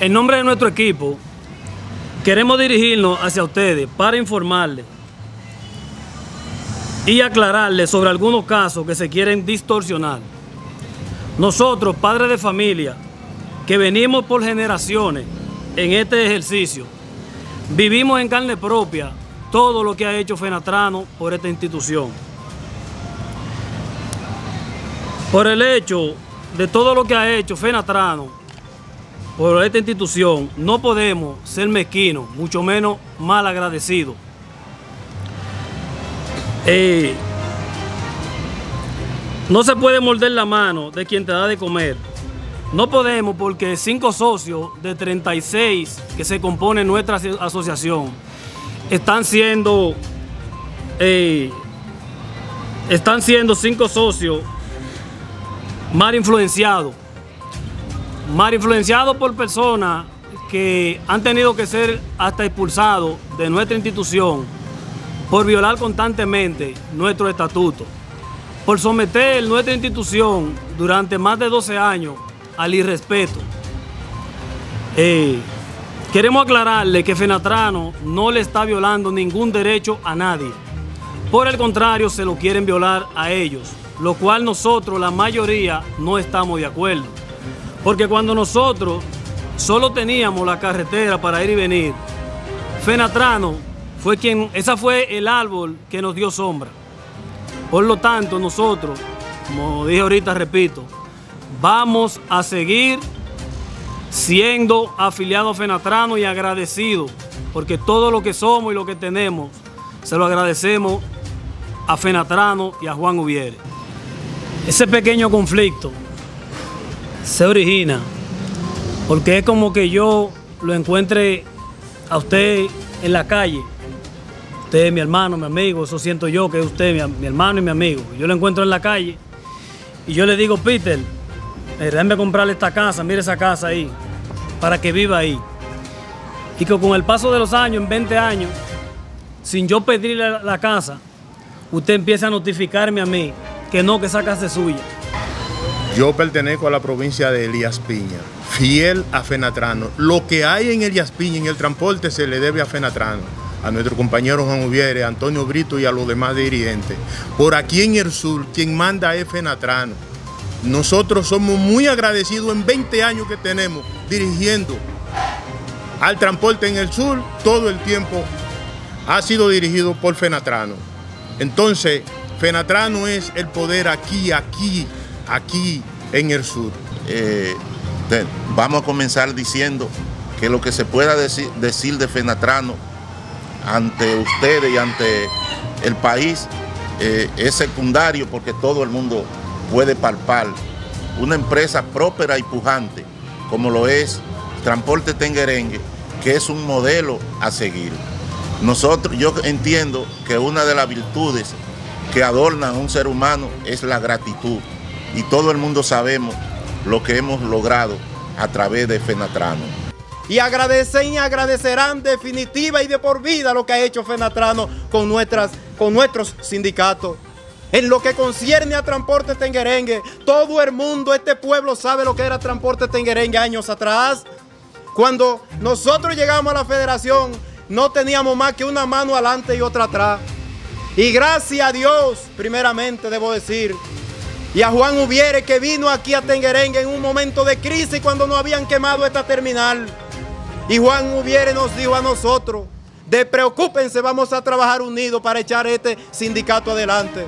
En nombre de nuestro equipo, queremos dirigirnos hacia ustedes para informarles y aclararles sobre algunos casos que se quieren distorsionar. Nosotros, padres de familia, que venimos por generaciones en este ejercicio, vivimos en carne propia todo lo que ha hecho Fenatrano por esta institución. Por el hecho de todo lo que ha hecho Fenatrano por esta institución, no podemos ser mezquinos, mucho menos mal agradecidos. Eh, no se puede morder la mano de quien te da de comer. No podemos porque cinco socios de 36 que se compone nuestra asociación están siendo eh, están siendo cinco socios mal influenciados. Mal influenciados por personas que han tenido que ser hasta expulsados de nuestra institución por violar constantemente nuestro estatuto, por someter nuestra institución durante más de 12 años al irrespeto. Eh, queremos aclararle que Fenatrano no le está violando ningún derecho a nadie. Por el contrario, se lo quieren violar a ellos, lo cual nosotros, la mayoría, no estamos de acuerdo. Porque cuando nosotros solo teníamos la carretera para ir y venir, Fenatrano fue quien, esa fue el árbol que nos dio sombra. Por lo tanto, nosotros, como dije ahorita, repito, vamos a seguir siendo afiliados a Fenatrano y agradecidos, porque todo lo que somos y lo que tenemos, se lo agradecemos a Fenatrano y a Juan Ubiere. Ese pequeño conflicto se origina porque es como que yo lo encuentre a usted en la calle. Usted es mi hermano, mi amigo, eso siento yo que es usted mi, mi hermano y mi amigo. Yo lo encuentro en la calle y yo le digo, Peter, eh, déjame comprarle esta casa, mire esa casa ahí, para que viva ahí. Y que con el paso de los años, en 20 años, sin yo pedirle la casa, usted empieza a notificarme a mí que no, que esa casa es suya. Yo pertenezco a la provincia de Elías Piña, fiel a Fenatrano. Lo que hay en Elías Piña, en el transporte, se le debe a Fenatrano, a nuestro compañero Juan Ubiere, Antonio Brito y a los demás dirigentes. Por aquí en el sur, quien manda es Fenatrano. Nosotros somos muy agradecidos en 20 años que tenemos dirigiendo al transporte en el sur, todo el tiempo ha sido dirigido por Fenatrano. Entonces, Fenatrano es el poder aquí, aquí, aquí en el sur. Eh, vamos a comenzar diciendo que lo que se pueda decir, decir de Fenatrano ante ustedes y ante el país eh, es secundario porque todo el mundo puede palpar una empresa próspera y pujante, como lo es Transporte Tenguerengue, que es un modelo a seguir. Nosotros, yo entiendo que una de las virtudes que adornan a un ser humano es la gratitud. Y todo el mundo sabemos lo que hemos logrado a través de Fenatrano. Y agradecen y agradecerán definitiva y de por vida lo que ha hecho Fenatrano con, nuestras, con nuestros sindicatos. En lo que concierne a Transporte Tenguerengue, todo el mundo, este pueblo sabe lo que era Transporte Tenguerengue años atrás. Cuando nosotros llegamos a la federación, no teníamos más que una mano adelante y otra atrás. Y gracias a Dios, primeramente debo decir, y a Juan Ubiere que vino aquí a Tenguerengue en un momento de crisis cuando no habían quemado esta terminal. Y Juan Ubiere nos dijo a nosotros, de preocúpense, vamos a trabajar unidos para echar este sindicato adelante.